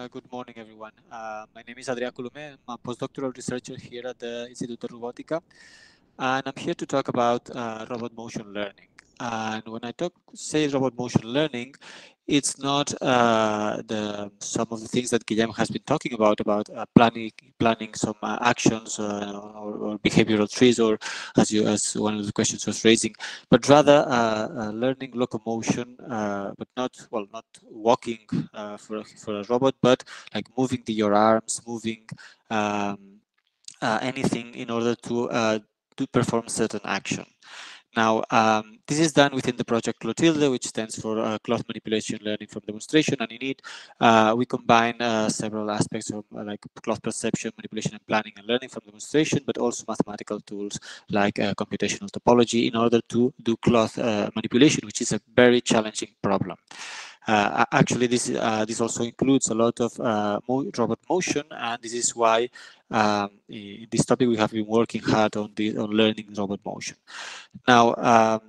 Uh, good morning, everyone. Uh, my name is Adrià Colomé. I'm a postdoctoral researcher here at the Instituto Robótica, and I'm here to talk about uh, robot motion learning. And when I talk, say robot motion learning, it's not uh, the some of the things that Guillem has been talking about about uh, planning planning some uh, actions uh, or, or, behavioral trees, or as you as one of the questions was raising, but rather uh, uh, learning locomotion, but not well not walking for for a robot, but like moving the, your arms, moving um, anything in order to to perform certain action. Now, um, this is done within the project Clothilde, which stands for uh, Cloth Manipulation Learning from Demonstration. And in it, uh, we combine uh, several aspects of uh, like cloth perception, manipulation and planning and learning from demonstration, but also mathematical tools like uh, computational topology in order to do cloth uh, manipulation, which is a very challenging problem. Uh, actually, this uh, this also includes a lot of uh, robot motion, and this is why um, in this topic we have been working hard on the on learning robot motion. Now. Um,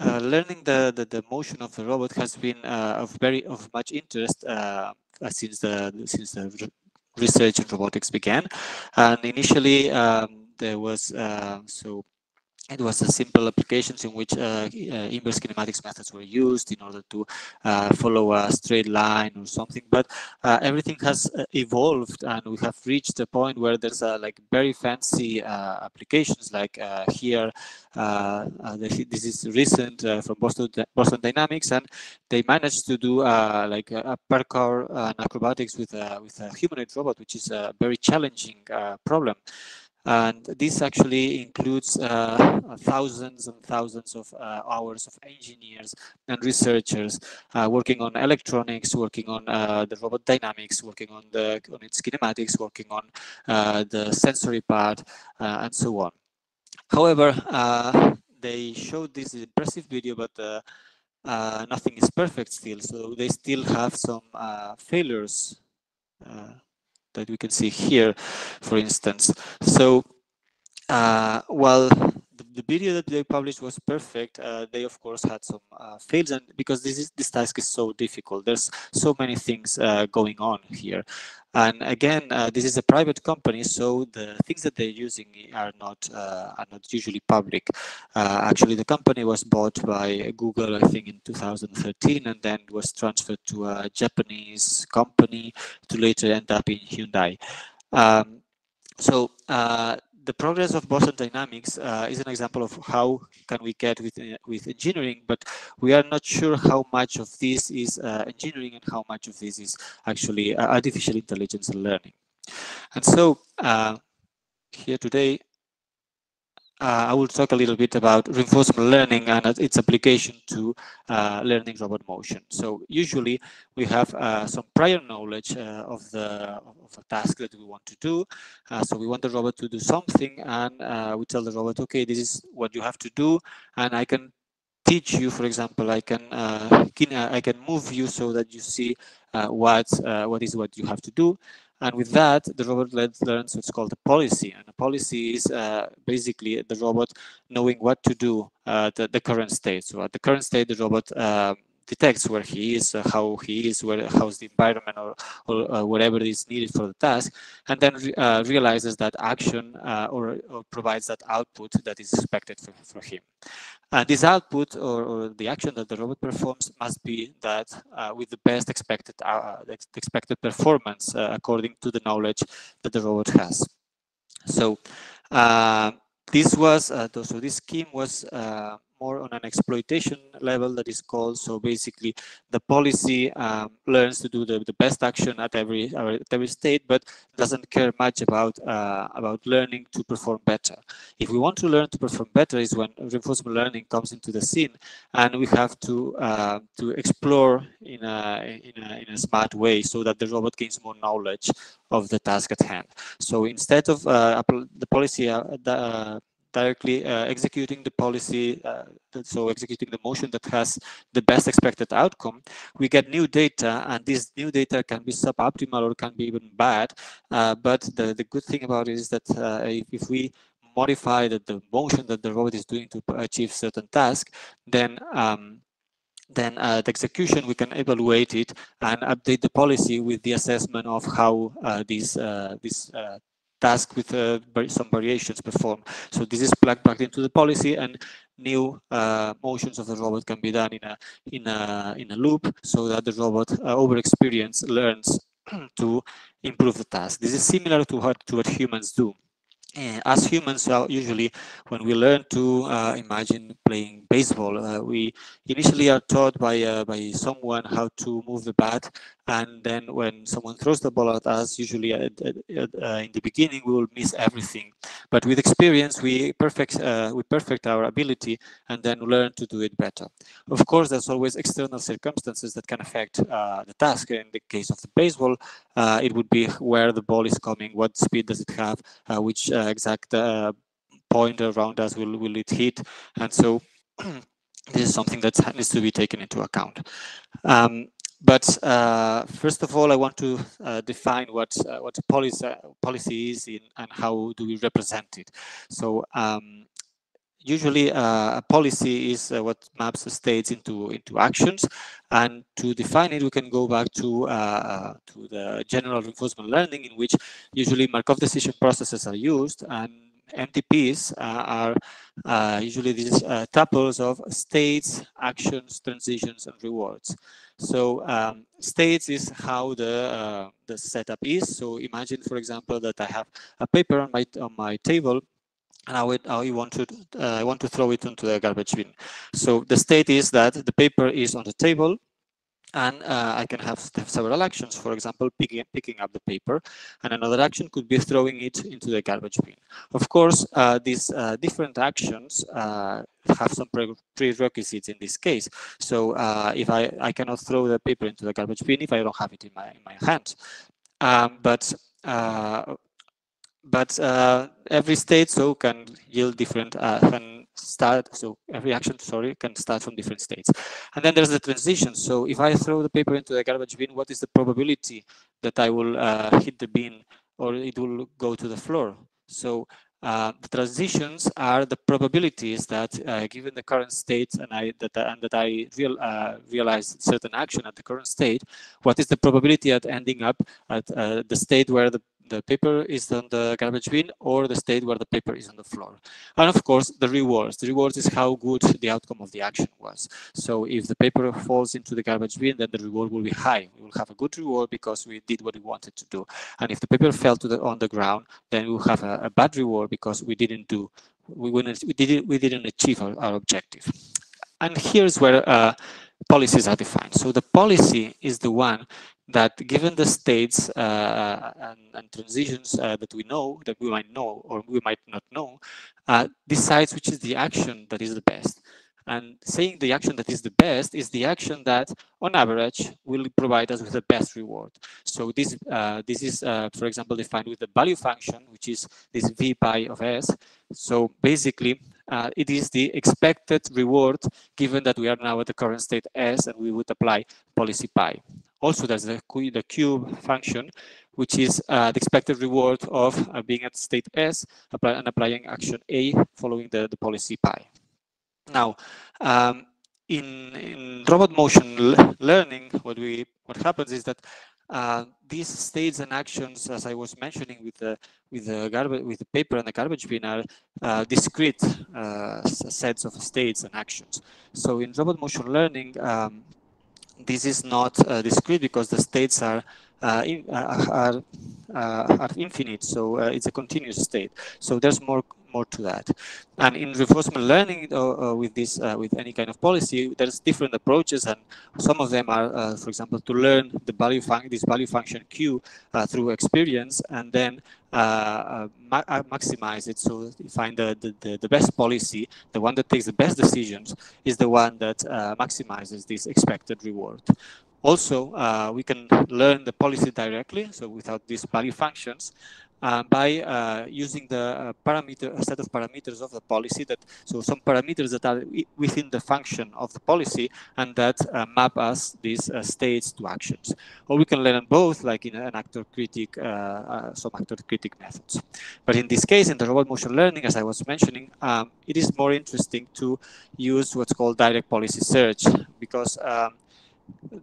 uh, learning the, the, the motion of the robot has been uh, of very of much interest uh, since the since the research in robotics began, and initially um, there was so it was a simple applications in which uh, uh, inverse kinematics methods were used in order to uh, follow a straight line or something. But uh, everything has uh, evolved, and we have reached a point where there's like very fancy uh, applications. Like here, this is recent from Boston Boston Dynamics, and they managed to do like a parkour and acrobatics with with a humanoid robot, which is a very challenging problem. And this actually includes uh, thousands and thousands of uh, hours of engineers and researchers uh, working on electronics, working on uh, the robot dynamics, working on the on its kinematics, working on uh, the sensory part, uh, and so on. However, they showed this impressive video, but nothing is perfect still. So they still have some failures that we can see here, for instance. So uh, the, video that they published was perfect, uh, they of course had some uh, fails, and because this is this task is so difficult, there's so many things uh, going on here. And again, uh, this is a private company, so the things that they're using are not uh, are not usually public. Uh, actually, the company was bought by Google, I think, in 2013, and then was transferred to a Japanese company to later end up in Hyundai. Um, so uh, the progress of Boston Dynamics uh, is an example of how can we get with, uh, with engineering, but we are not sure how much of this is uh, engineering and how much of this is actually uh, artificial intelligence and learning. And so uh, here today, uh, I will talk a little bit about reinforcement learning and its application to uh, learning robot motion. So usually we have uh, some prior knowledge uh, of the of task that we want to do. Uh, so we want the robot to do something, and uh, we tell the robot, okay, this is what you have to do, and I can teach you. For example, I can I can move you so that you see what what is what you have to do. And with that, the robot learns what's called a policy. And a policy is uh, basically the robot knowing what to do at the, the, current state. So at the current state, the robot um, detects where he is, uh, how he is, where how's the environment, or, or uh, whatever is needed for the task, and then re uh, realizes that action uh, or, or, provides that output that is expected for, for him. And this output or, or, the action that the robot performs must be that uh, with the best expected uh, expected performance according to the knowledge that the robot has. So this was so this scheme was more on an exploitation level that is called. So basically, the policy um, learns to do the, the best action at every at every state, but doesn't care much about uh, about learning to perform better. If we want to learn to perform better, is when reinforcement learning comes into the scene, and we have to uh, to explore in a, in a in a smart way so that the robot gains more knowledge of the task at hand. So instead of uh, the policy uh, the, directly uh, executing the policy, uh, so executing the motion that has the best expected outcome, we get new data, and this new data can be suboptimal or can be even bad. Uh, but the, the good thing about it is that if, if we modify the, the motion that the robot is doing to achieve certain task, then um, then uh, the execution, we can evaluate it and update the policy with the assessment of how uh, these, uh, this uh, task with uh, some variations performed. So this is plugged back into the policy and new uh, motions of the robot can be done in a, in a, in a loop so that the robot over experience learns to improve the task. This is similar to what, to what humans do. Uh, as humans, uh, usually when we learn to uh, imagine playing baseball, uh, we initially are taught by uh, by someone how to move the bat, and then when someone throws the ball at us, usually at, at, at, uh, in the beginning we will miss everything. But with experience, we perfect we perfect our ability, and then learn to do it better. Of course, there's always external circumstances that can affect the task. In the case of the baseball, it would be where the ball is coming, what speed does it have, which exact uh, point around us will, will it hit? And so this is something that needs to be taken into account. Um, but uh, first of all, I want to uh, define what uh, what policy policy is in, and how do we represent it. So um, usually uh, a policy is uh, what maps states into into actions and to define it we can go back to uh, to the general reinforcement learning in which usually Markov decision processes are used and MDPs uh, are uh, usually these uh, tuples of states, actions, transitions, and rewards. So um, states is how the the setup is. So imagine, for example, that I have a paper on my on my table and I, would, want to uh, I want to throw it into the garbage bin. So the state is that the paper is on the table and uh, I can have, several actions. For example, picking, picking up the paper, and another action could be throwing it into the garbage bin. Of course, uh, these uh, different actions uh, have some prerequisites in this case. So uh, if I, I cannot throw the paper into the garbage bin if I don't have it in my, in my hands. Um, but uh, but uh, every state so can yield different uh, can start so every action sorry can start from different states. And then there's the transition. So if i throw the paper into the garbage bin what is the probability that i will uh, hit the bin or it will go to the floor? So uh, the transitions are the probabilities that uh, given the current state and I that and that I real, uh, realize certain action at the current state, what is the probability at ending up at uh, the state where the the paper is on the garbage bin or the state where the paper is on the floor. And of course, the rewards. The rewards is how good the outcome of the action was. So if the paper falls into the garbage bin, then the reward will be high. We will have a good reward because we did what we wanted to do. And if the paper fell to the on the ground, then we will have a, a bad reward because we didn't do we, we didn't we didn't achieve our, our objective. And here's where uh, policies are defined. So the policy is the one that given the states uh, and, and, transitions uh, that we know, that we might know or we might not know, uh, decides which is the action that is the best. And saying the action that is the best is the action that, on average, will provide us with the best reward. So this uh, this is, uh, for example, defined with the value function, which is this v pi of s. So basically, uh, it is the expected reward given that we are now at the current state s and we would apply policy pi. Also, there's the, the Q function, which is uh, the expected reward of uh, being at state S apply, and applying action A following the, the policy pi. Now, um, in, in robot motion learning, what we what happens is that uh, these states and actions, as I was mentioning with the with the garbage with the paper and the garbage bin, are uh, discrete uh, sets of states and actions. So in robot motion learning, um, this is not uh, discrete because the states are uh, uh, are, uh, are infinite, so uh, it's a continuous state. So there's more more to that. And in reinforcement learning uh, uh, with this, uh, with any kind of policy, there's different approaches, and some of them are, uh, for example, to learn the value function, this value function Q uh, through experience, and then uh, ma maximize it. So find the, the, the best policy, the one that takes the best decisions, is the one that maximizes this expected reward. Also, we can learn the policy directly, so without these value functions, uh, by uh, using the uh, parameter a set of parameters of the policy that so some parameters that are within the function of the policy and that uh, map us these uh, states to actions. Or we can learn both like in an actor critic some actor critic methods. But in this case in the robot motion learning as i was mentioning um, it is more interesting to use what's called direct policy search because um,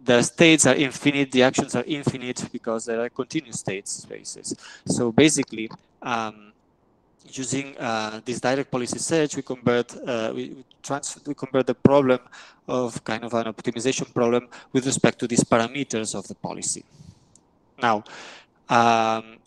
the states are infinite, the actions are infinite because there are continuous state spaces. So basically, um, using uh, this direct policy search, we convert uh, we, transfer, we convert the problem of kind of an optimization problem with respect to these parameters of the policy. Now, um,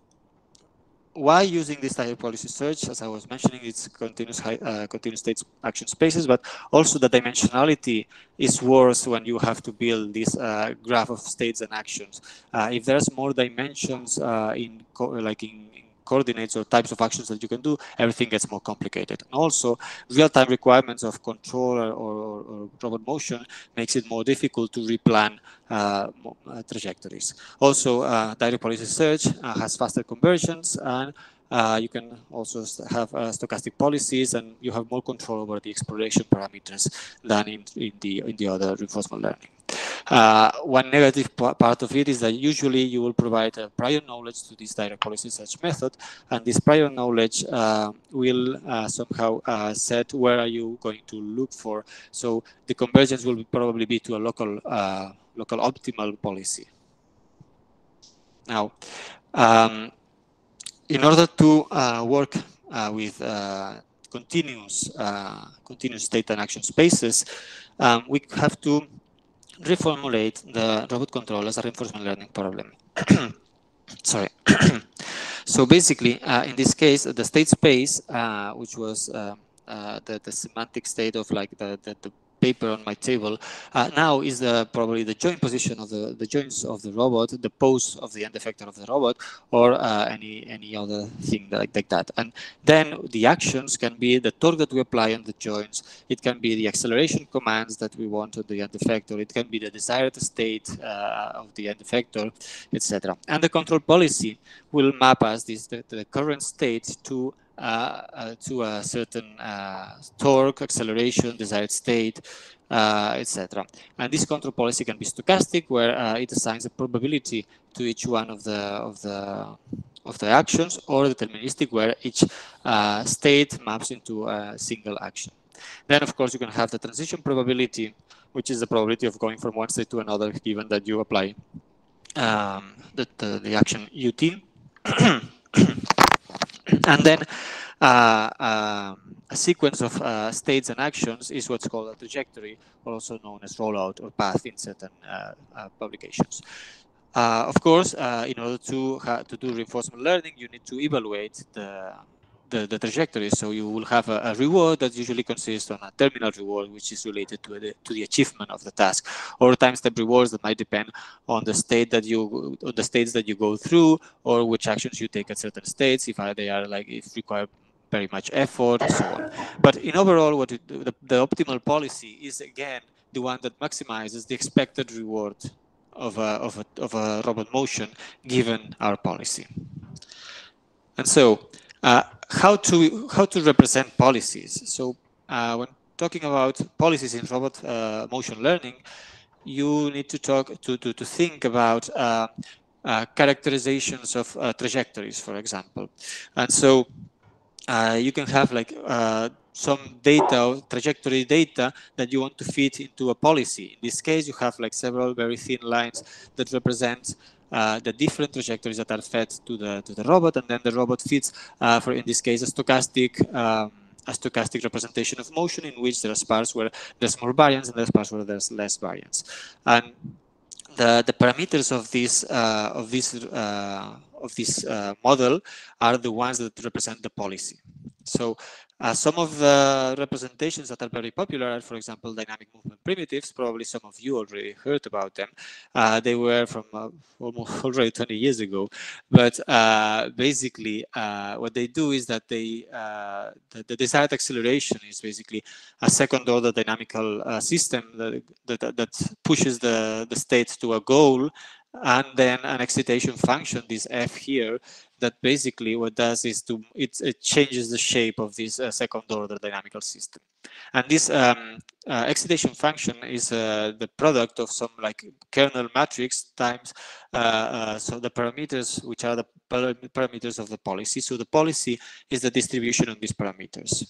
why using this type of policy search? As I was mentioning, it's continuous high, uh, continuous state action spaces, but also the dimensionality is worse when you have to build this uh, graph of states and actions. Uh, if there's more dimensions uh, in like in coordinates or types of actions that you can do, everything gets more complicated. And also, real-time requirements of control or, or, or, robot motion makes it more difficult to replan uh, uh trajectories. Also, uh, direct policy search uh, has faster convergence and uh, you can also have uh, stochastic policies and you have more control over the exploration parameters than in, in the in the other reinforcement learning. Uh, one negative part of it is that usually you will provide a prior knowledge to this direct policy search method, and this prior knowledge uh, will uh, somehow uh, set where are you going to look for. So the convergence will probably be to a local uh, local optimal policy. Now, um, in order to uh, work with continuous continuous state and action spaces, um, we have to reformulate the robot control as a reinforcement learning problem. Sorry. so basically, uh, in this case, the state space, uh, which was uh, uh the, the semantic state of like the, the, the paper on my table uh, now is the, probably the joint position of the, the joints of the robot, the pose of the end effector of the robot, or uh, any any other thing like, like that. And then the actions can be the torque that we apply on the joints. It can be the acceleration commands that we want on the end effector. It can be the desired state uh, of the end effector, etc. And the control policy will map us this the, the current state to Uh, uh, to a certain uh, torque, acceleration, desired state, uh, etc. And this control policy can be stochastic, where it assigns a probability to each one of the of the of the actions, or deterministic, where each state maps into a single action. Then, of course, you can have the transition probability, which is the probability of going from one state to another, given that you apply um, the, the, the action ut. and then uh, uh, a sequence of uh, states and actions is what's called a trajectory, also known as rollout or path in certain uh, uh, publications. Uh, of course, in order to to do reinforcement learning, you need to evaluate the the, the trajectory. So you will have a, a, reward that usually consists on a terminal reward, which is related to the, to the achievement of the task, or time step rewards that might depend on the state that you, on the states that you go through, or which actions you take at certain states, if they are like, if require very much effort and so on. But in overall, what it, the, the optimal policy is again the one that maximizes the expected reward of a, of a, of a robot motion given our policy. And so uh, how to how to represent policies. So uh, when talking about policies in robot uh, motion learning, you need to talk to to, to think about uh, uh, characterizations of uh, trajectories, for example. And so you can have like some data, or trajectory data that you want to fit into a policy. In this case, you have like several very thin lines that represent uh, the different trajectories that are fed to the to the robot, and then the robot fits, uh, for in this case, a stochastic um, a stochastic representation of motion in which there are parts where there's more variance and there's parts where there's less variance. And the the parameters of this uh, of this uh, of this uh, model are the ones that represent the policy. So uh, some of the representations that are very popular are, for example, dynamic movement primitives. Probably some of you already heard about them. Uh, they were from uh, almost already 20 years ago. But uh, basically, uh, what they do is that they the, the, desired acceleration is basically a second order dynamical system that, that, that pushes the, the state to a goal and then an excitation function, this f here, that basically what does is to it, it changes the shape of this uh, second order dynamical system. And this um, uh, excitation function is uh, the product of some like kernel matrix times uh, uh, so the parameters which are the parameters of the policy. So the policy is the distribution of these parameters.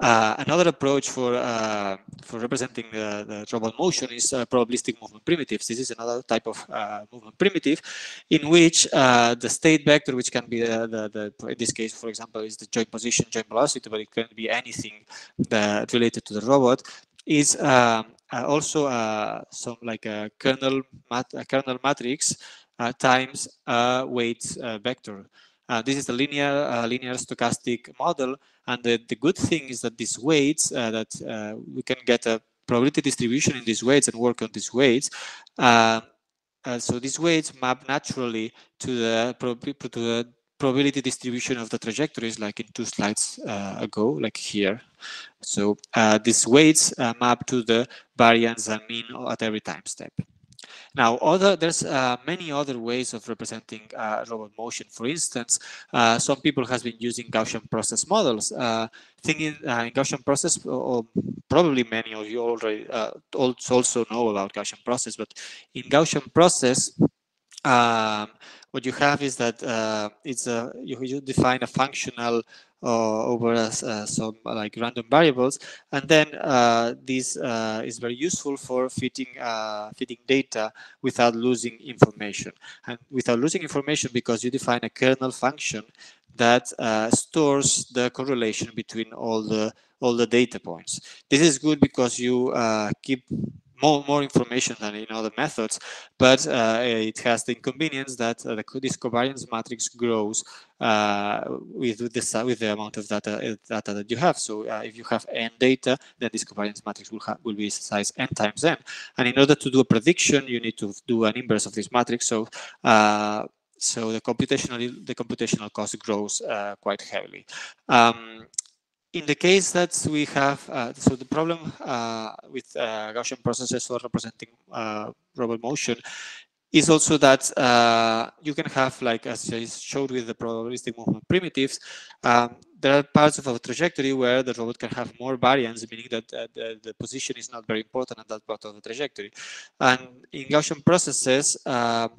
Uh, another approach for uh, for representing the, the, robot motion is uh, probabilistic movement primitives. This is another type of uh, movement primitive in which uh, the state vector, which can be the, the, in this case, for example, is the joint position, joint velocity, but it can be anything that related to the robot, is um, also some like a kernel mat a kernel matrix times a weight vector. Uh, this is a linear uh, linear stochastic model, and the, the good thing is that these weights uh, that uh, we can get a probability distribution in these weights and work on these weights. Uh, so these weights map naturally to the, to the probability distribution of the trajectories, like in two slides ago, like here. So these weights map to the variance and mean at every time step. Now, other there's uh, many other ways of representing uh, robot motion. For instance, uh, some people has been using Gaussian process models. Uh, thinking uh, in Gaussian process, or probably many of you already uh, also know about Gaussian process, but in Gaussian process, um, what you have is that it's a you, you define a functional uh, over uh, some like random variables. And then uh, this is very useful for fitting, fitting data without losing information. And without losing information because you define a kernel function that uh, stores the correlation between all the all the data points. This is good because you uh, keep more, more information than in other methods, but uh, it has the inconvenience that uh, the, this covariance matrix grows uh, with, with, the, with the amount of data, uh, data that you have. So uh, if you have n data, then this covariance matrix will, will be size n times n. And in order to do a prediction, you need to do an inverse of this matrix. So uh, so the computational the computational cost grows quite heavily. Um, in the case that we have, uh, so the problem uh, with uh, Gaussian processes for representing uh, robot motion is also that uh, you can have, like as I showed with the probabilistic movement primitives, um, there are parts of a trajectory where the robot can have more variance, meaning that uh, the, the, position is not very important at that part of the trajectory. And in Gaussian processes, um,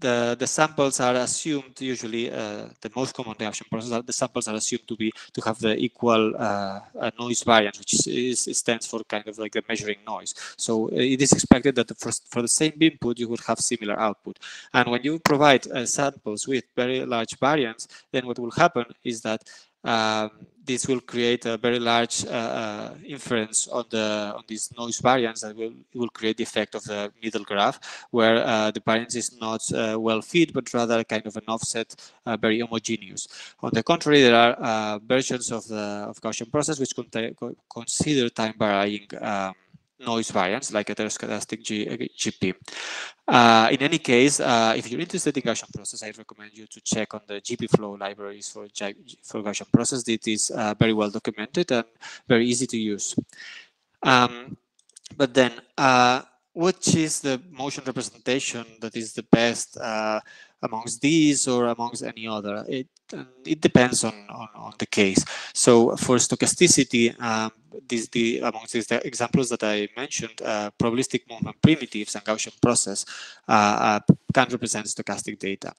the, the samples are assumed usually uh, the most common reaction process the samples are assumed to be to have the equal uh, noise variance which is, is, stands for kind of like the measuring noise. So uh, it is expected that the first, for the same input you would have similar output. And when you provide uh, samples with very large variance then what will happen is that um, this will create a very large uh, uh, inference on the on this noise variance that will will create the effect of the middle graph, where uh, the variance is not uh, well fit, but rather kind of an offset, uh, very homogeneous. On the contrary, there are versions of the of Gaussian process which consider time varying. Um, noise variance like heteroscedastic G, GP. Uh, in any case, uh, if you're interested in Gaussian process, I recommend you to check on the GPFlow libraries for, for Gaussian process. It is uh, very well documented and very easy to use. Um, but then, uh, which is the motion representation that is the best uh, amongst these or amongst any other? It, it depends on, on, on, the case. So for stochasticity, um, these, the, amongst these the examples that I mentioned, uh, probabilistic movement primitives and Gaussian process uh, uh, can represent stochastic data.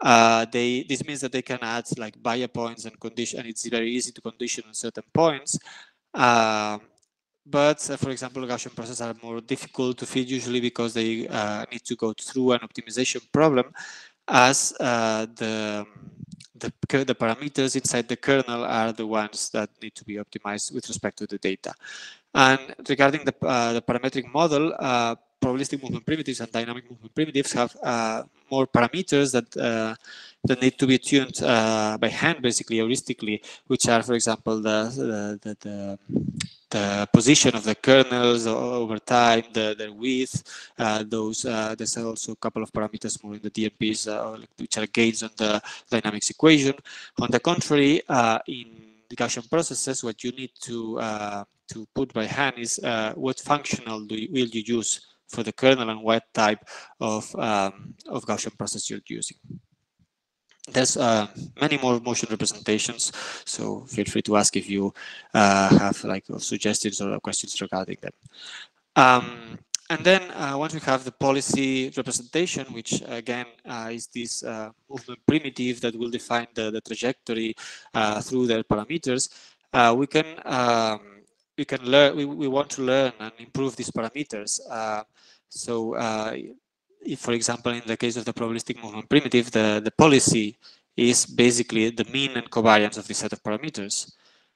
Uh, they this means that they can add like bias points and condition and it's very easy to condition on certain points um, but uh, for example Gaussian processes are more difficult to fit usually because they need to go through an optimization problem as the the, the parameters inside the kernel are the ones that need to be optimized with respect to the data. And regarding the, uh, the parametric model, uh, probabilistic movement primitives and dynamic movement primitives have uh, more parameters that uh, that need to be tuned uh, by hand, basically heuristically, which are, for example, the the, the, the position of the kernels over time, the, the width, uh, those, uh, there's also a couple of parameters more in the DMPs, which are gains on the dynamics equation. On the contrary, in the Gaussian processes, what you need to, uh, to put by hand is uh, what functional do you, will you use for the kernel and what type of, um, of Gaussian process you're using there's uh, many more motion representations, so feel free to ask if you uh, have like suggestions or questions regarding them. Um, and then uh, once we have the policy representation, which again uh, is this uh, movement primitive that will define the, the trajectory uh, through their parameters, uh, we can um, we can learn. We, we want to learn and improve these parameters. Uh, so, uh, if, for example, in the case of the probabilistic movement primitive, the the policy is basically the mean and covariance of this set of parameters.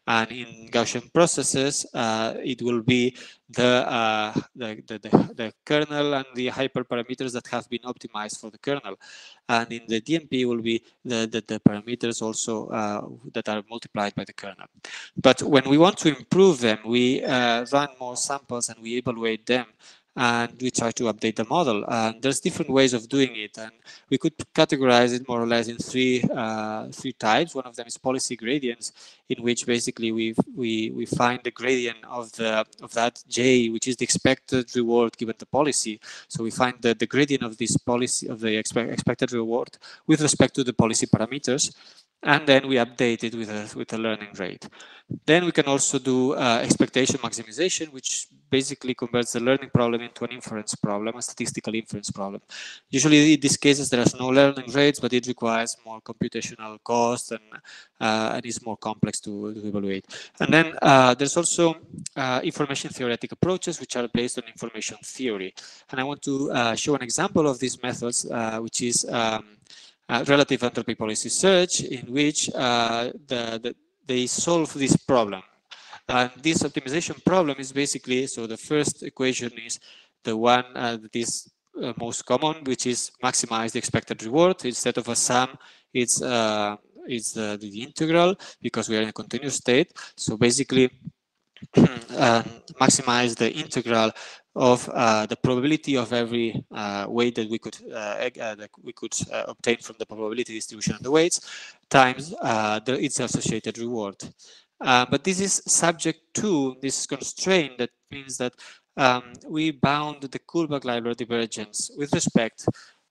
And in Gaussian processes, uh, it will be the, uh, the, the, the, kernel and the hyperparameters that have been optimized for the kernel. And in the DMP will be the, the, the parameters also uh, that are multiplied by the kernel. But when we want to improve them, we uh, run more samples and we evaluate them and we try to update the model. And there's different ways of doing it, and we could categorize it more or less in three uh, three types. One of them is policy gradients, in which basically we we we find the gradient of the of that j, which is the expected reward given the policy. So we find the the gradient of this policy of the expect, expected reward with respect to the policy parameters and then we update it with a, with a learning rate. Then we can also do uh, expectation maximization, which basically converts the learning problem into an inference problem, a statistical inference problem. Usually in these cases, there is no learning rates, but it requires more computational cost and, uh, and is more complex to, to evaluate. And then uh, there's also uh, information theoretic approaches, which are based on information theory. And I want to uh, show an example of these methods, uh, which is um, uh, relative entropy policy search in which uh, the, the, they solve this problem. And this optimization problem is basically, so the first equation is the one uh, that is uh, most common, which is maximize the expected reward. Instead of a sum, it's, uh, it's the integral because we are in a continuous state. So basically, um, maximize the integral of uh, the probability of every uh, weight that we could uh, that we could obtain from the probability distribution of the weights times the, its associated reward. but this is subject to this constraint that means that um, we bound the Kullback-Leibler divergence with respect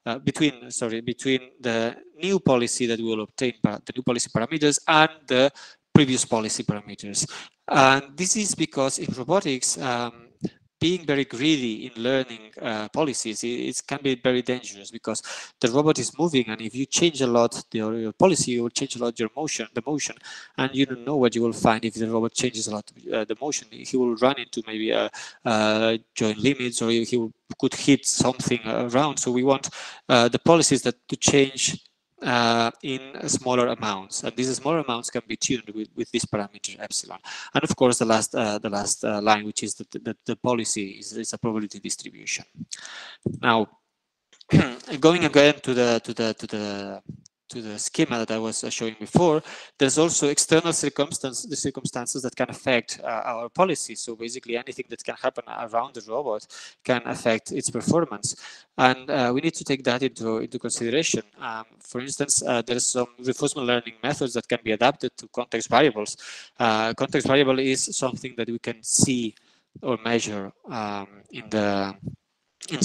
uh, between sorry between the new policy that we will obtain the new policy parameters and the previous policy parameters and this is because in robotics um, being very greedy in learning uh, policies, it, it, can be very dangerous because the robot is moving, and if you change a lot the, your policy, you will change a lot your motion, the motion, and you don't know what you will find if the robot changes a lot uh, the motion. He will run into maybe a, a joint limits, or he will, could hit something around. So we want uh, the policies that to change uh, in smaller amounts, and these smaller amounts can be tuned with, with this parameter epsilon. And of course, the last uh, the last uh, line, which is that the, the, policy is, is a probability distribution. Now, going again to the to the to the to the schema that I was uh, showing before, there's also external circumstances, the circumstances that can affect uh, our policy. So basically anything that can happen around the robot can affect its performance. And uh, we need to take that into, into consideration. Um, for instance, uh, there's some reinforcement learning methods that can be adapted to context variables. Uh, context variable is something that we can see or measure um, in the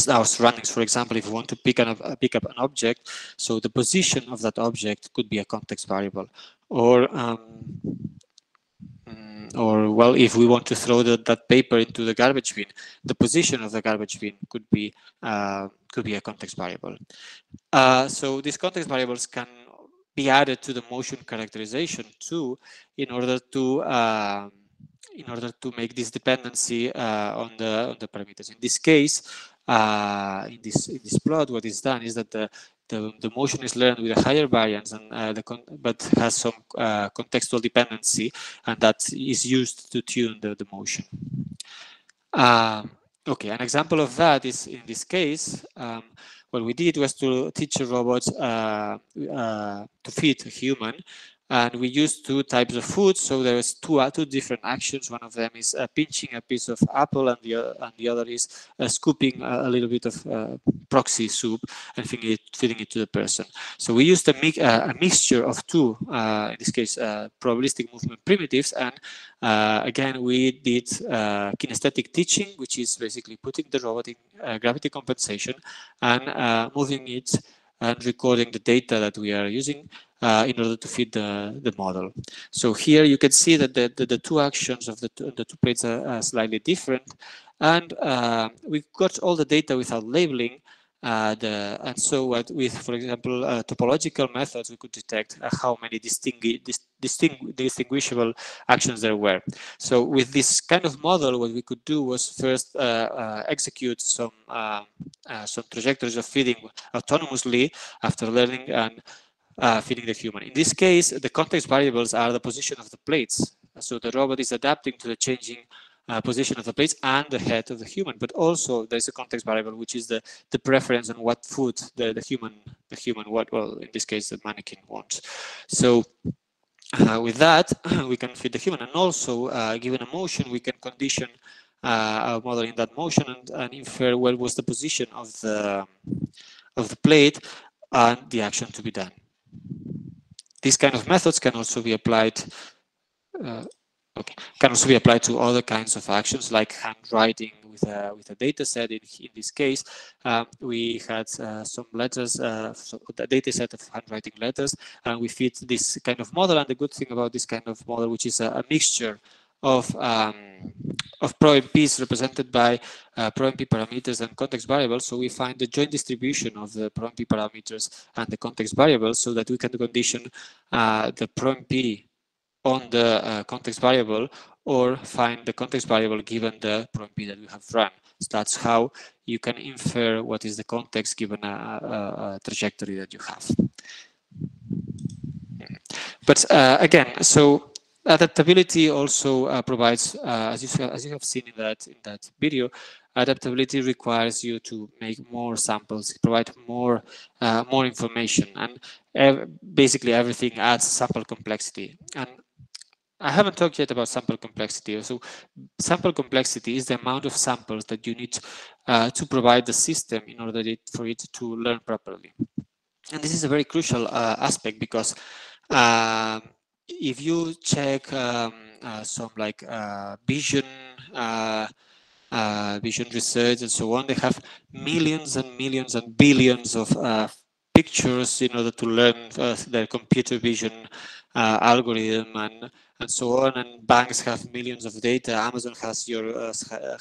our surroundings, for example, if we want to pick, an, uh, pick up an object, so the position of that object could be a context variable. Or, um, mm, or well, if we want to throw the, that paper into the garbage bin, the position of the garbage bin could be uh, could be a context variable. Uh, so these context variables can be added to the motion characterization too, in order to um, in order to make this dependency uh, on the on the parameters. In this case, uh, in this in this plot, what is done is that the the, the motion is learned with a higher variance and uh, the but has some uh, contextual dependency and that is used to tune the, the motion. Um, okay, an example of that is in this case, um, what we did was to teach a robot uh, uh, to feed a human and we use two types of food. So there's two uh, two different actions. One of them is uh, pinching a piece of apple, and the uh, and the other is uh, scooping a, little bit of uh, proxy soup and feeding it, feeding it to the person. So we used a, mi a mixture of two, in this case, probabilistic movement primitives, and again we did kinesthetic teaching, which is basically putting the robot in gravity compensation and moving it and recording the data that we are using uh, in order to feed the, the model. So here you can see that the, the, the two actions of the two, the two plates are, are slightly different. And uh, we got all the data without labeling. Uh, the, and so what with, for example, uh, topological methods, we could detect uh, how many distingu dis distingu distinguishable actions there were. So with this kind of model, what we could do was first uh, uh, execute some uh, some trajectories of feeding autonomously after learning and feeding the human. In this case, the context variables are the position of the plates. So the robot is adapting to the changing uh, position of the plates and the head of the human, but also there's a context variable which is the the preference on what food the, the human the human what well in this case the mannequin wants. So uh, with that we can feed the human and also uh, given a motion we can condition uh, a model in that motion and, and infer what was the position of the of the plate and the action to be done. These kind of methods can also be applied uh, Okay. Can also be applied to other kinds of actions like handwriting with a, with a data set. In, in this case, um, we had uh, some letters, uh, so the data set of handwriting letters, and we fit this kind of model. And the good thing about this kind of model, which is a, a mixture of um, of ProMPs represented by uh, ProMP parameters and context variables. So we find the joint distribution of the ProMP parameters and the context variables so that we can condition uh, the ProMP on the uh, context variable or find the context variable given the ProMP that we have run. So that's how you can infer what is the context given a, a, a trajectory that you have. But uh, again, so adaptability also uh, provides, uh, as you as you have seen in that in that video, adaptability requires you to make more samples, provide more uh, more information, and ev basically everything adds sample complexity. And I haven't talked yet about sample complexity. So sample complexity is the amount of samples that you need uh, to provide the system in order it, for it to learn properly. And this is a very crucial uh, aspect because uh, if you check um, uh, some like uh, vision, uh, vision research and so on, they have millions and millions and billions of pictures in order to learn their computer vision algorithm and and so on. And banks have millions of data. Amazon has your uh,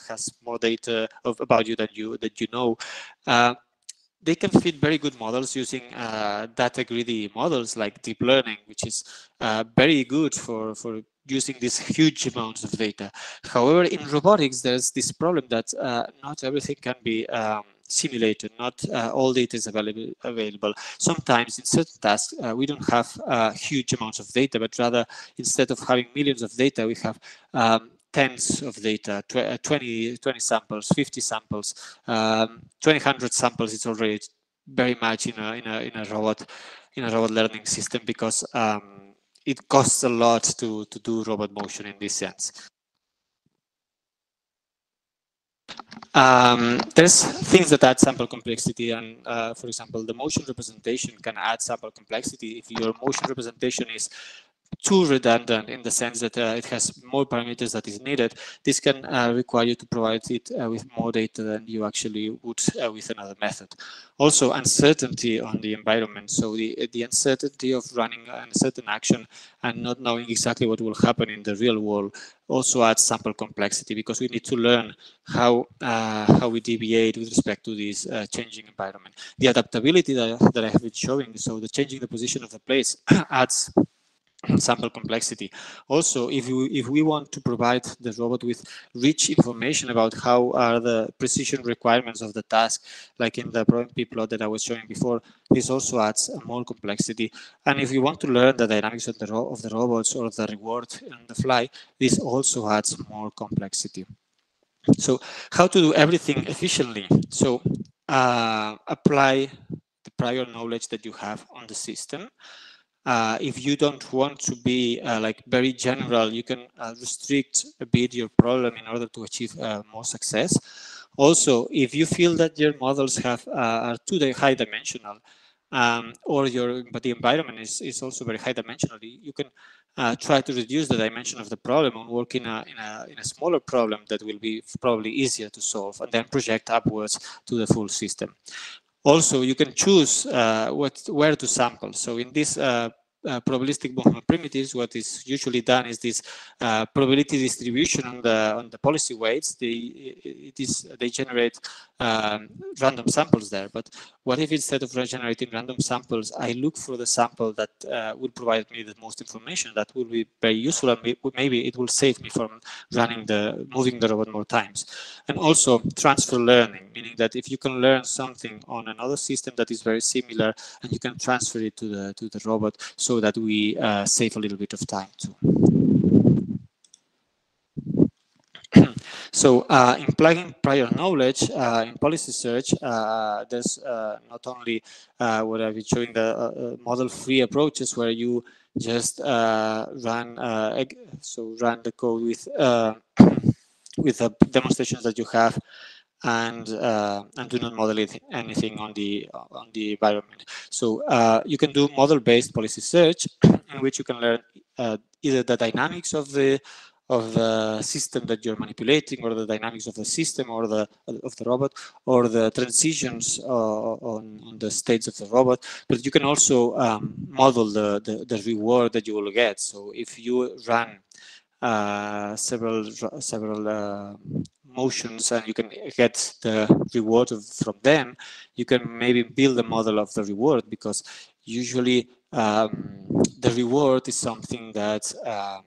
has more data of, about you than you that you know. Uh, they can fit very good models using uh, data greedy models like deep learning, which is uh, very good for for using these huge amounts of data. However, in robotics, there's this problem that uh, not everything can be um, simulated. Not uh, all data is available. available. Sometimes in certain tasks, uh, we don't have uh, huge amounts of data, but rather instead of having millions of data, we have um, tens of data, tw uh, 20, 20 samples, 50 samples, um, 200 samples. It's already very much in a, in a, in a robot, in a robot learning system because um, it costs a lot to, to do robot motion in this sense. Um, there's things that add sample complexity and uh, for example the motion representation can add sample complexity. If your motion representation is too redundant in the sense that uh, it has more parameters that is needed, this can uh, require you to provide it uh, with more data than you actually would uh, with another method. Also, uncertainty on the environment. So the, the uncertainty of running a certain action and not knowing exactly what will happen in the real world also adds sample complexity because we need to learn how uh, how we deviate with respect to this uh, changing environment. The adaptability that, that I have been showing, so the changing the position of the place adds sample complexity. Also, if we, if we want to provide the robot with rich information about how are the precision requirements of the task, like in the ProMP plot that I was showing before, this also adds more complexity. And if you want to learn the dynamics of the, of the robots or the reward on the fly, this also adds more complexity. So how to do everything efficiently? So uh, apply the prior knowledge that you have on the system uh, if you don't want to be uh, like very general, you can uh, restrict a bit your problem in order to achieve uh, more success. Also, if you feel that your models have uh, are too high dimensional, um, or your but the environment is, is also very high dimensional, you can try to reduce the dimension of the problem and work in a, in a in a smaller problem that will be probably easier to solve, and then project upwards to the full system. Also, you can choose uh, what where to sample. So in this uh, uh, probabilistic movement primitives, what is usually done is this uh, probability distribution on the on the policy weights. They it is they generate um, random samples there. But what if instead of generating random samples, I look for the sample that uh, will provide me the most information that will be very useful and maybe it will save me from running the moving the robot more times. And also transfer learning, meaning that if you can learn something on another system that is very similar and you can transfer it to the to the robot so that we uh, save a little bit of time too. So uh, in plugging prior knowledge uh, in policy search, uh, there's uh, not only uh, what I've been showing the model-free approaches where you just run so run the code with with the demonstrations that you have and uh, and do not model it, anything on the on the environment. So uh, you can do model-based policy search, in which you can learn uh, either the dynamics of the of the system that you're manipulating, or the dynamics of the system, or the of the robot, or the transitions uh, on, on the states of the robot. But you can also um, model the, the the reward that you will get. So if you run uh, several several uh, motions and you can get the reward of, from them, you can maybe build a model of the reward because usually um, the reward is something that um,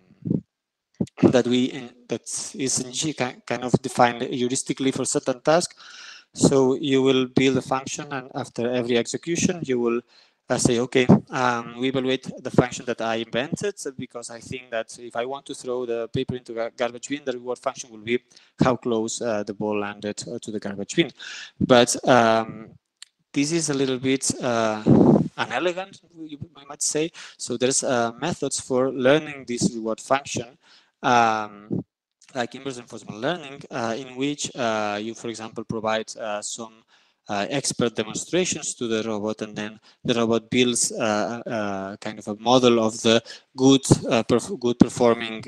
that we that is kind of defined heuristically for certain task. So you will build a function and after every execution you will I say, okay, um, we evaluate the function that I invented because I think that if I want to throw the paper into a garbage bin, the reward function will be how close uh, the ball landed uh, to the garbage bin. But um, this is a little bit uh, unelegant, you might say. So there's uh, methods for learning this reward function um, like inverse reinforcement learning, uh, in which uh, you, for example, provide some uh, expert demonstrations to the robot and then the robot builds kind of a model of the good perf good performing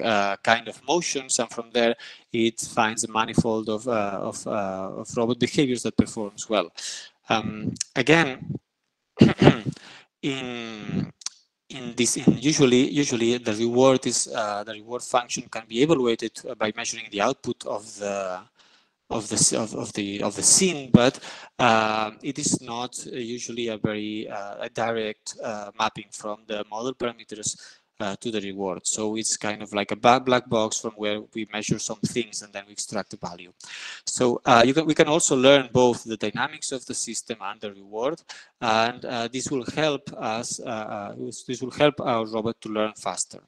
kind of motions and from there it finds a manifold of, of, of robot behaviors that performs well. Um, again, in in this in usually usually the reward is uh, the reward function can be evaluated by measuring the output of the of the of, of the of the scene, but uh, it is not usually a very uh, a direct uh, mapping from the model parameters uh, to the reward. So it's kind of like a black box from where we measure some things and then we extract the value. So uh, can, we can also learn both the dynamics of the system and the reward, and uh, this will help us. this will help our robot to learn faster.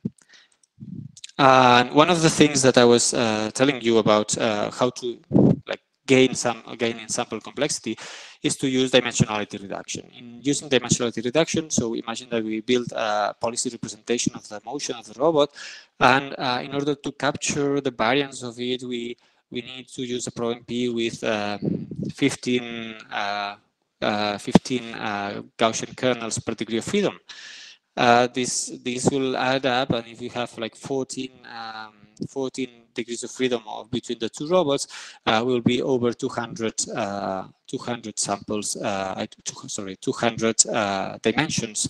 And one of the things that I was uh, telling you about uh, how to like gain some gain in sample complexity is to use dimensionality reduction. In using dimensionality reduction, so imagine that we build a policy representation of the motion of the robot, and uh, in order to capture the variance of it, we we need to use a ProMP with um, 15 uh, uh, 15 uh, Gaussian kernels per degree of freedom uh, this this will add up and if you have like 14 um, 14 degrees of freedom of between the two robots uh, will be over 200 uh, 200 samples uh, two, sorry 200 uh, dimensions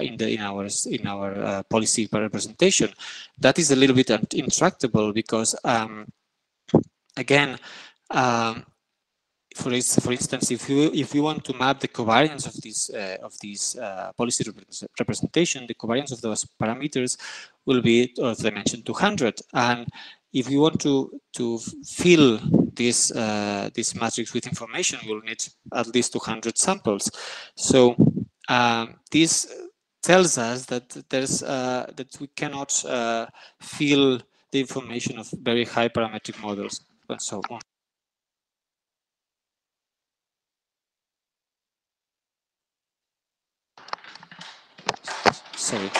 in the in our in our policy representation. That is a little bit intractable because um, again um, for, for instance, if you if you want to map the covariance of this uh, of uh, policy representation, the covariance of those parameters will be of dimension 200. And if you want to to fill this uh, this matrix with information, you'll need at least 200 samples. So um, this tells us that there's uh, that we cannot uh, fill the information of very high parametric models and so on. Sorry,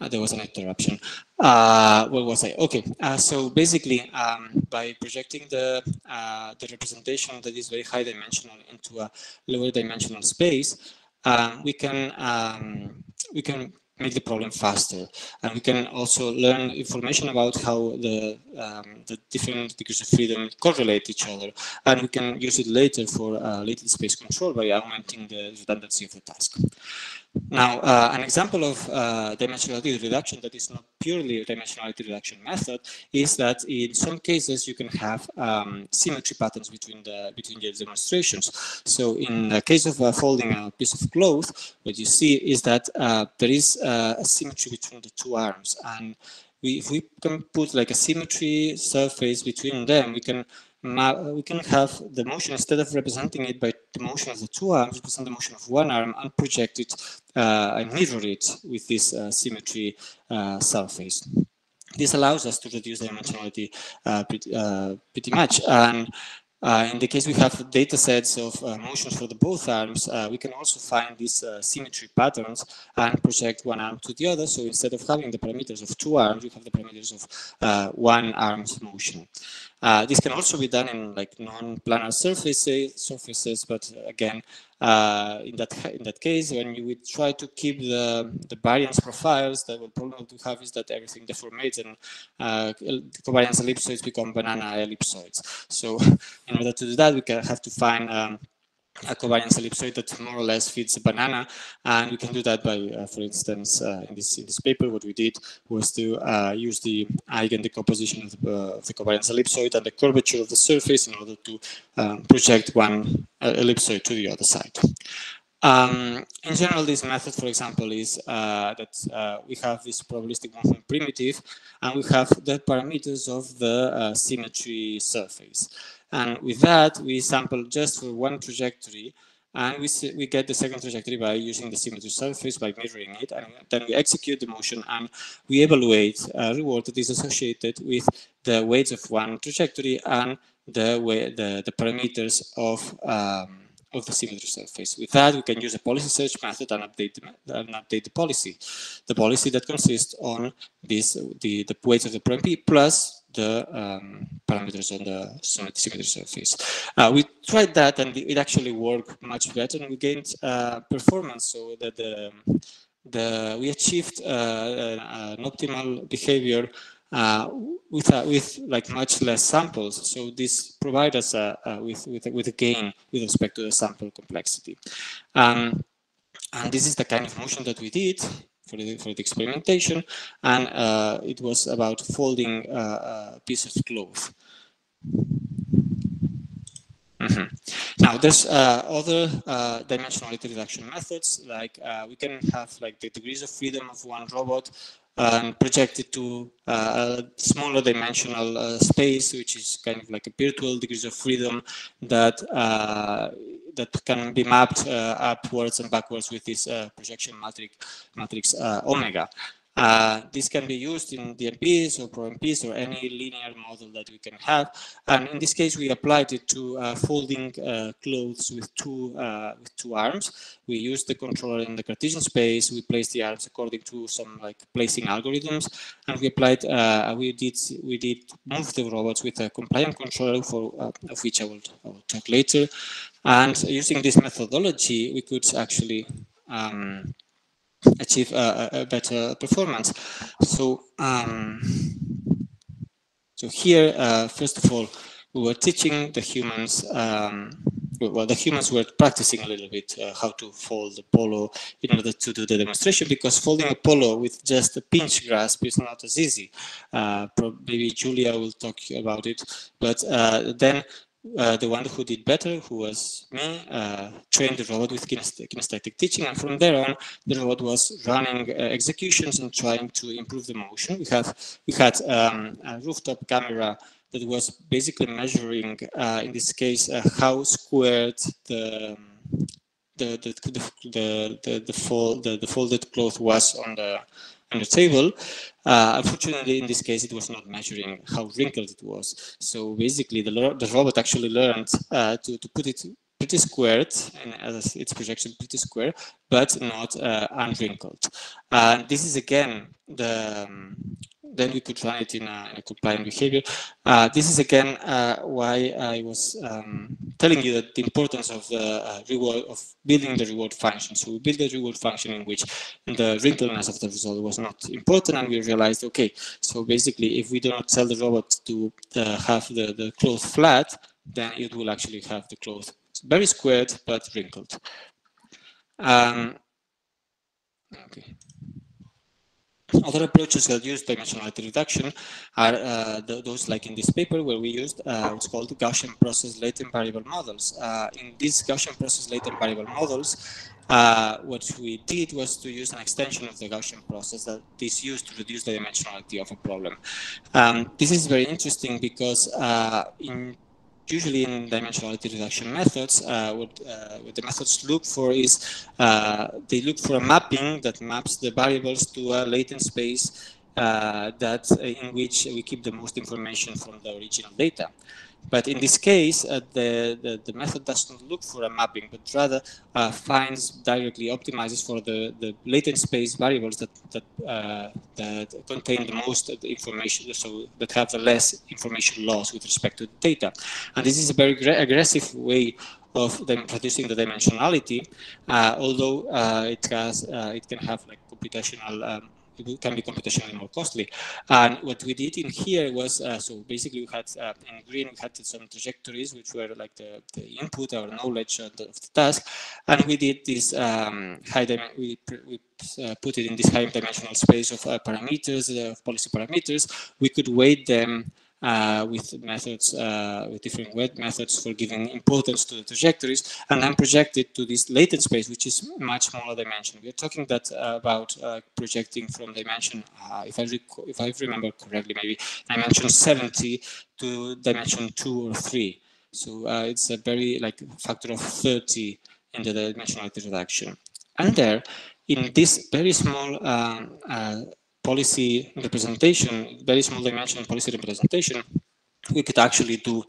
uh, there was an interruption. Uh, what was I? Okay, uh, so basically, um, by projecting the uh, the representation that is very high dimensional into a lower dimensional space, um, we can um, we can make the problem faster, and we can also learn information about how the um, the different degrees of freedom correlate each other, and we can use it later for uh, latent space control by augmenting the redundancy of the task. Now, uh, an example of uh, dimensionality reduction that is not purely a dimensionality reduction method is that in some cases you can have um, symmetry patterns between the between the demonstrations. So in the case of uh, folding a piece of cloth, what you see is that uh, there is uh, a symmetry between the two arms, and we, if we can put like a symmetry surface between them, we can we can have the motion instead of representing it by the motion of the two arms, represent the motion of one arm and project it uh, and mirror it with this uh, symmetry uh, surface. This allows us to reduce the dimensionality uh, pretty, uh, pretty much. And uh, in the case we have data sets of uh, motions for the both arms, uh, we can also find these uh, symmetry patterns and project one arm to the other. So instead of having the parameters of two arms, you have the parameters of uh, one arm's motion. Uh, this can also be done in like non-planar surfaces, surfaces, but again, uh, in that in that case, when you would try to keep the the variance profiles, the problem to have is that everything deformates and uh, covariance ellipsoids become banana ellipsoids. So in order to do that, we can have to find um, a covariance ellipsoid that more or less fits a banana. And we can do that by, uh, for instance, uh, in, this, in this paper, what we did was to uh, use the eigen decomposition of the, uh, the, covariance ellipsoid and the curvature of the surface in order to um, project one uh, ellipsoid to the other side. Um, in general, this method, for example, is uh, that we have this probabilistic movement primitive and we have the parameters of the symmetry surface. And with that, we sample just for one trajectory and we, see, we get the second trajectory by using the symmetry surface, by measuring it, and then we execute the motion and we evaluate a reward that is associated with the weights of one trajectory and the way, the, the parameters of um, of the symmetry surface. With that, we can use a policy search method and update the, and update the policy. The policy that consists on this the, the weights of the parameter plus the um, parameters on the symmetry surface. Uh, we tried that and it actually worked much better and we gained uh, performance so that the, the we achieved uh, uh an optimal behavior uh, with with like much less samples. So this provides us with with with a gain with respect to the sample complexity. Um, and this is the kind of motion that we did for the, for the experimentation, and uh, it was about folding uh, a piece of cloth. Mm -hmm. Now, there's uh, other uh, dimensionality reduction methods, like uh, we can have like the degrees of freedom of one robot and project it to uh, a smaller dimensional space, which is kind of like a virtual degrees of freedom that that can be mapped uh, upwards and backwards with this uh, projection matrix, matrix uh, omega. Uh, this can be used in DMPs or ProMPs or any linear model that we can have. And in this case, we applied it to uh, folding uh, clothes with two with two arms. We used the controller in the Cartesian space. We placed the arms according to some like placing algorithms, and we applied. we did we did move the robots with a compliant controller for of which I will, I will talk later. And using this methodology, we could actually um, achieve a, a, better performance. So, um, so here, uh, first of all, we were teaching the humans, um, well, the humans were practicing a little bit uh, how to fold the polo in order to do the demonstration because folding a polo with just a pinch grasp is not as easy. Uh, maybe Julia will talk about it, but uh, then uh, the one who did better, who was me, uh, trained the robot with kinesthetic teaching, and from there on, the robot was running uh, executions and trying to improve the motion. We have we had um, a rooftop camera that was basically measuring, uh, in this case, uh, how squared the the the the the, the, fold, the, the folded cloth was on the on the table. Uh, unfortunately, in this case, it was not measuring how wrinkled it was. So basically, the, the robot actually learned uh, to, to put it pretty squared, and as its projection pretty square, but not uh, unwrinkled. Uh, this is again the um, then we could run it in a, in a compliant behavior. Uh, this is again uh, why I was um, telling you that the importance of the uh, reward of building the reward function. So we built a reward function in which the wrinkleness of the result was not important, and we realized, okay, so basically, if we do not tell the robot to have the the cloth flat, then it will actually have the cloth very squared but wrinkled. Um, Okay. Other approaches that use dimensionality reduction are uh, those like in this paper where we used uh, what's called Gaussian process latent variable models. Uh, in these Gaussian process latent variable models, uh, what we did was to use an extension of the Gaussian process that is used to reduce the dimensionality of a problem. Um, this is very interesting because uh, in usually in dimensionality reduction methods, uh, what, uh, what, the methods look for is uh, they look for a mapping that maps the variables to a latent space uh, that in which we keep the most information from the original data. But in this case, uh, the, the, the, method doesn't look for a mapping, but rather uh, finds directly optimizes for the, the latent space variables that, that, uh, that contain the most information, so that have the less information loss with respect to the data. And this is a very aggressive way of them producing the dimensionality, uh, although uh, it has uh, it can have like computational um, it can be computationally more costly. And what we did in here was, uh, so basically we had, uh, in green, we had some trajectories, which were like the, the input, our knowledge of the, of the task. And we did this um, high, we, we uh, put it in this high dimensional space of uh, parameters, uh, of policy parameters. We could weight them uh, with methods, uh, with different weight methods for giving importance to the trajectories, and then project it to this latent space, which is much smaller dimension. We are talking that uh, about uh, projecting from dimension, uh, if I if I remember correctly, maybe dimension 70 to dimension two or three. So uh, it's a very like factor of 30 in the dimensionality reduction. And there, in this very small policy representation, very small dimension policy representation, we could actually do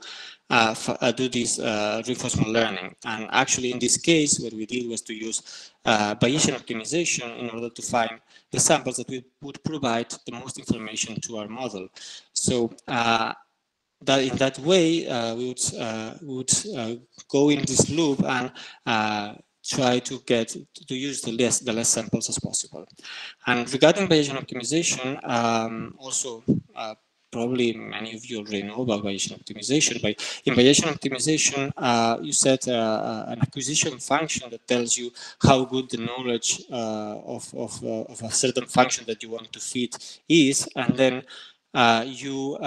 uh, uh, do this uh, reinforcement learning. And actually, in this case, what we did was to use uh, Bayesian optimization in order to find the samples that we would provide the most information to our model. So uh, that in that way, uh, we would, would go in this loop and try to get to use the less the less samples as possible. And regarding Bayesian optimization, um, also uh, probably many of you already know about Bayesian optimization. But in Bayesian optimization, uh, you set uh, uh an acquisition function that tells you how good the knowledge uh, of of, uh, of, a certain function that you want to fit is, and then you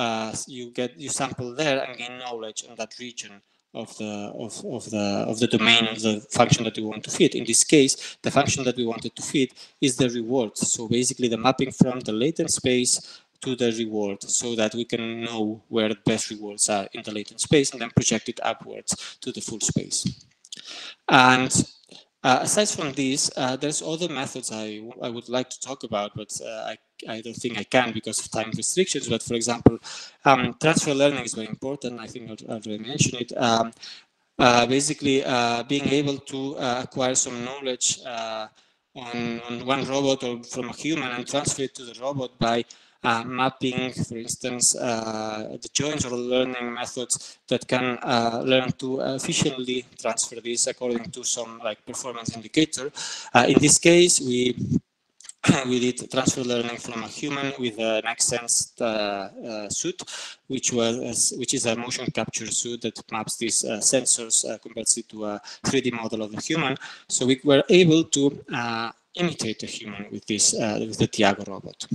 you get you sample there and gain knowledge on that region of the of, of the of the domain of the function that we want to fit. In this case, the function that we wanted to fit is the reward. So basically the mapping from the latent space to the reward so that we can know where the best rewards are in the latent space and then project it upwards to the full space. And uh, aside from this, uh, there's other methods I, I would like to talk about, but uh, I, I don't think I can because of time restrictions. But for example, um, transfer learning is very important. I think I already mentioned it. Um, uh, basically, uh, being able to uh, acquire some knowledge on, on one robot or from a human and transfer it to the robot by uh, mapping, for instance, uh, the joins or learning methods that can uh, learn to efficiently transfer this according to some like performance indicator. Uh, in this case, we we did transfer learning from a human with an Xsens uh, uh, suit, which was which is a motion capture suit that maps these uh, sensors, uh, converts it to a 3D model of a human. So we were able to imitate a human with this with the Tiago robot.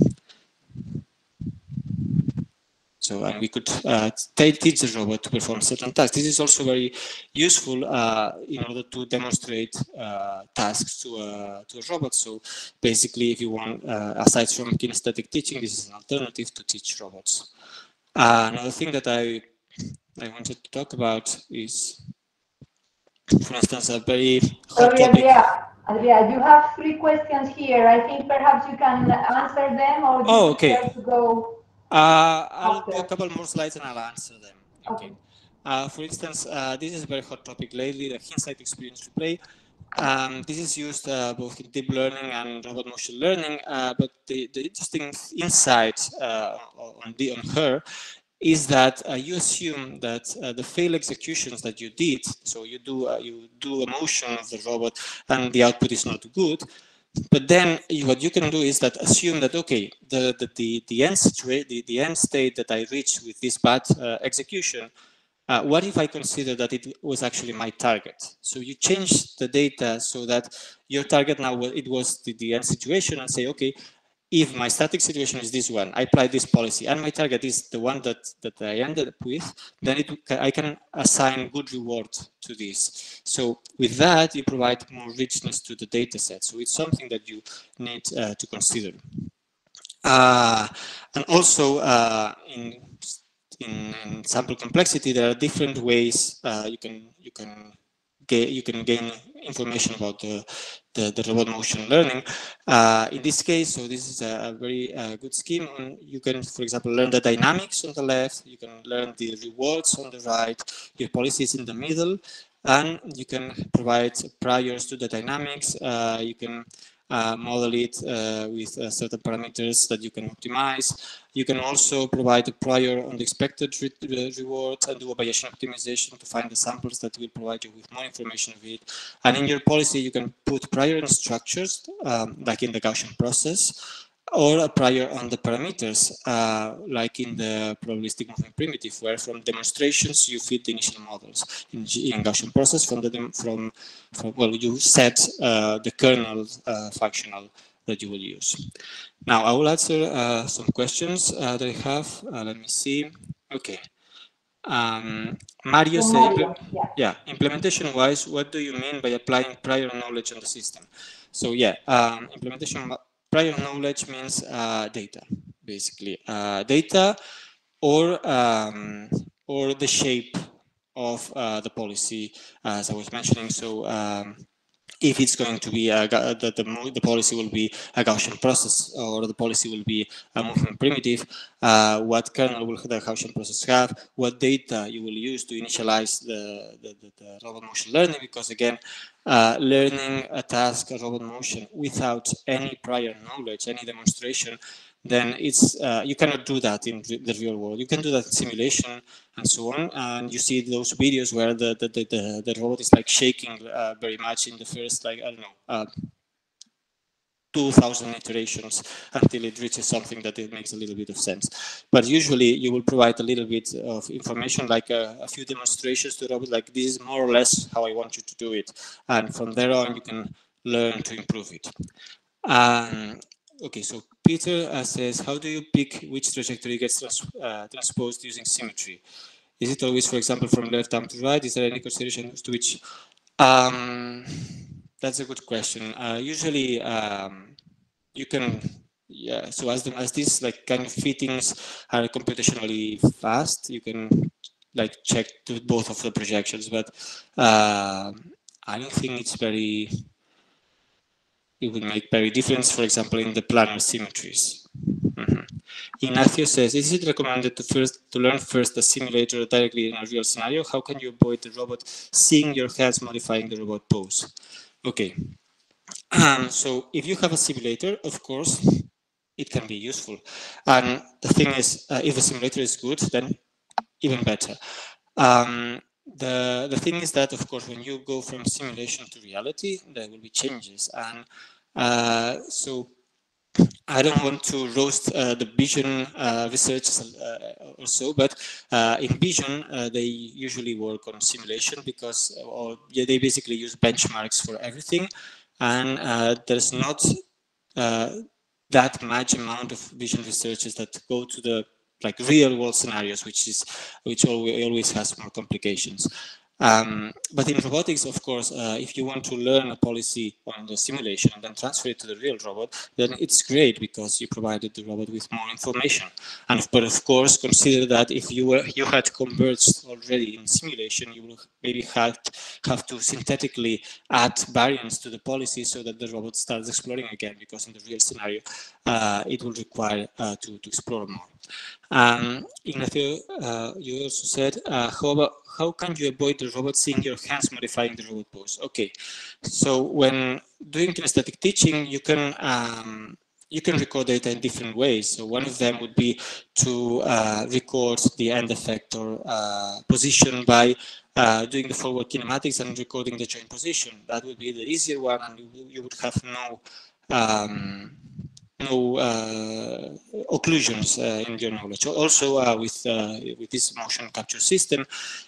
So and we could uh, teach the robot to perform certain tasks. This is also very useful uh, in order to demonstrate uh, tasks to a, to a robot. So basically, if you want, uh, aside from kinesthetic teaching, this is an alternative to teach robots. Uh, another thing that I I wanted to talk about is, for instance, a very hot Sorry, Adrià. Adrià, you have three questions here. I think perhaps you can answer them or oh, okay. to go uh, I'll do a couple more slides and I'll answer them. Okay. Uh, for instance, uh, this is a very hot topic lately, the hindsight experience replay. Um, this is used uh, both in deep learning and robot motion learning, uh, but the, the interesting insight uh, on, the, on HER is that uh, you assume that uh, the fail executions that you did, so you do uh, you do a motion of the robot and the output is not good, but then what you can do is that assume that, okay, the, the, the, the, end, the, the end state that I reach with this bad uh, execution, uh, what if I consider that it was actually my target? So you change the data so that your target now, it was the, the end situation and say, okay, if my static situation is this one, I apply this policy, and my target is the one that, that I ended up with, then it, I can assign good reward to this. So with that, you provide more richness to the data set. So it's something that you need uh, to consider. Uh, and also uh, in, in, in, sample complexity, there are different ways uh, you can you can get you can gain information about the the, the robot motion learning. Uh, in this case, so this is a, a very uh, good scheme. You can, for example, learn the dynamics on the left. You can learn the rewards on the right. Your policies in the middle, and you can provide priors to the dynamics. Uh, you can uh, model it uh, with uh, certain parameters that you can optimize. You can also provide a prior on the expected re rewards and do a Bayesian optimization to find the samples that will provide you with more information of it. And in your policy, you can put prior structures, um, like in the Gaussian process, or a prior on the parameters, uh, like in the probabilistic movement primitive, where from demonstrations you feed the initial models. In, in Gaussian process, from the from, from well, you set uh, the kernel uh, functional that you will use. Now I will answer uh, some questions uh, that I have. Uh, let me see. Okay. Um, Mario said, yeah. yeah, implementation wise, what do you mean by applying prior knowledge on the system? So yeah, um, implementation prior knowledge means uh, data, basically. Uh, data or, um, or the shape of uh, the policy, as I was mentioning. So um, if it's going to be a, the, the, the, policy will be a Gaussian process or the policy will be a movement primitive, uh, what kernel will the Gaussian process have, what data you will use to initialize the, the, the, the robot motion learning, because again, uh, learning a task, a robot motion, without any prior knowledge, any demonstration, then it's uh, you cannot do that in the real world. You can do that in simulation and so on, and you see those videos where the the, the, the, robot is like shaking uh, very much in the first like I don't know uh, 2,000 iterations until it reaches something that it makes a little bit of sense. But usually you will provide a little bit of information, like a, a few demonstrations to robot, like this is more or less how I want you to do it. And from there on, you can learn to improve it. Um, okay, so Peter uh, says, how do you pick which trajectory gets trans uh, transposed using symmetry? Is it always, for example, from left arm to right? Is there any consideration to which? Um, that's a good question. Uh, usually, um, you can, yeah. So as the, as these like kind of fittings are computationally fast, you can like check both of the projections. But uh, I don't think it's very. It would make very difference, for example, in the planar symmetries. Mm -hmm. Ignacio says, is it recommended to first to learn first the simulator directly in a real scenario? How can you avoid the robot seeing your hands modifying the robot pose? Okay. Um, so if you have a simulator, of course, it can be useful. And the thing is, uh, if the simulator is good, then even better. Um, the, the thing is that, of course, when you go from simulation to reality, there will be changes. And uh, so I don't want to roast uh, the vision uh, researchers uh, also, but uh, in vision, uh, they usually work on simulation because or, yeah, they basically use benchmarks for everything. And there's not that much amount of vision researchers that go to the like real world scenarios, which is which always, has more complications. Um, but in robotics, of course, uh, if you want to learn a policy on the simulation and then transfer it to the real robot, then it's great because you provided the robot with more information. And but of course, consider that if you were you had converged already in simulation, you will maybe have have to synthetically add variants to the policy so that the robot starts exploring again. Because in the real scenario, uh, it will require uh, to to explore more. Um, Ignacio, uh, you also said, uh, how, about, how can you avoid the robot seeing your hands modifying the robot pose? Okay, so when doing kinesthetic teaching, you can um, you can record data in different ways. So one of them would be to uh, record the end effector uh, position by uh, doing the forward kinematics and recording the joint position. That would be the easier one, and you, you would have no um, no uh, occlusions uh, in your knowledge. Also, uh, with uh, with this motion capture system,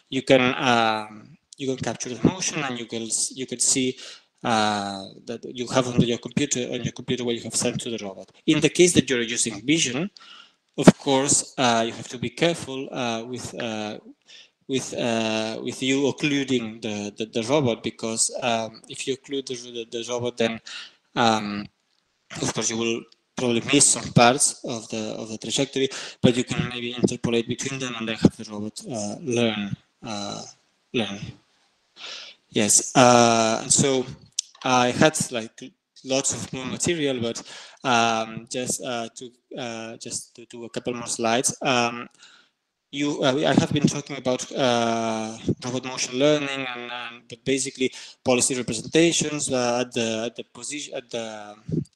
you can um, you can capture the motion and you can you can see uh, that you have on your computer on your computer what you have sent to the robot. In the case that you're using vision, of course, uh, you have to be careful with with with you occluding the, the, the robot because um, if you occlude the, the, the robot then um, of course you will probably miss some parts of the of the trajectory but you can maybe interpolate between them and then have the robot uh, learn uh, learn yes uh, so I had like lots of more material but um, just uh, to uh, just to do a couple more slides. Um, you, uh, I have been talking about uh, robot motion learning and, and, but basically policy representations uh, at the at the position at the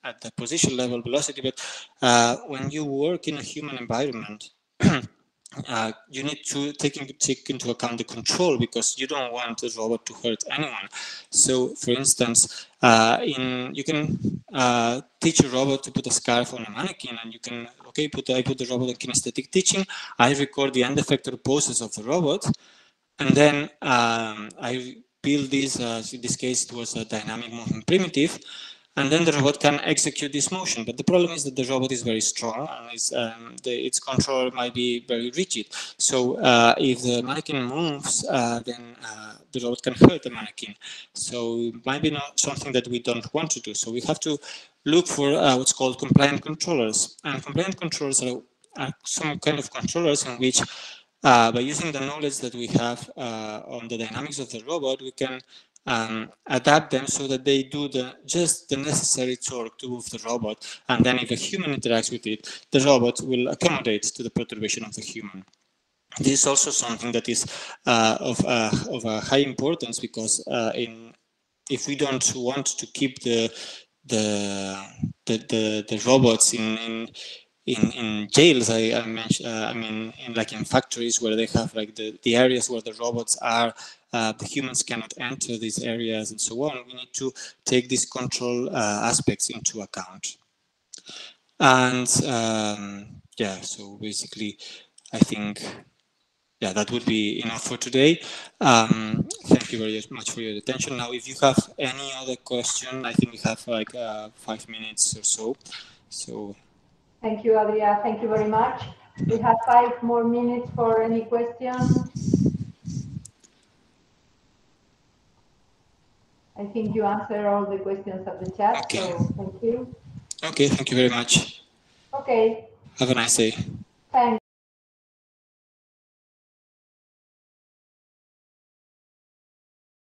at the position level velocity. But uh, when you work in a human environment, uh, you need to take, take into account the control because you don't want the robot to hurt anyone. So, for instance, uh, in you can uh, teach a robot to put a scarf on a mannequin, and you can okay put I put the robot in kinesthetic teaching. I record the end effector poses of the robot, and then um, I build this. Uh, in this case, it was a dynamic movement primitive and then the robot can execute this motion. But the problem is that the robot is very strong and its, um, the, its control might be very rigid. So uh, if the mannequin moves, uh, then uh, the robot can hurt the mannequin. So it might be not something that we don't want to do. So we have to look for uh, what's called compliant controllers. And compliant controllers are, are some kind of controllers in which uh, by using the knowledge that we have uh, on the dynamics of the robot, we can um, adapt them so that they do the just the necessary torque to move the robot. And then if a human interacts with it, the robot will accommodate to the perturbation of the human. This is also something that is uh, of, uh, of a high importance because uh, in if we don't want to keep the the the, the, the robots in, in in, in jails, I, I uh, I mean, in like in factories where they have like the, the areas where the robots are uh, the humans cannot enter these areas and so on. We need to take these control uh, aspects into account. And um, yeah, so basically, I think, yeah, that would be enough for today. Um, thank you very much for your attention. Now, if you have any other question, I think we have like uh, five minutes or so. So. Thank you, Adrià. Thank you very much. We have five more minutes for any questions. I think you answered all the questions of the chat, okay. so thank you. Okay, thank you very much. Okay. Have a nice day. Thanks.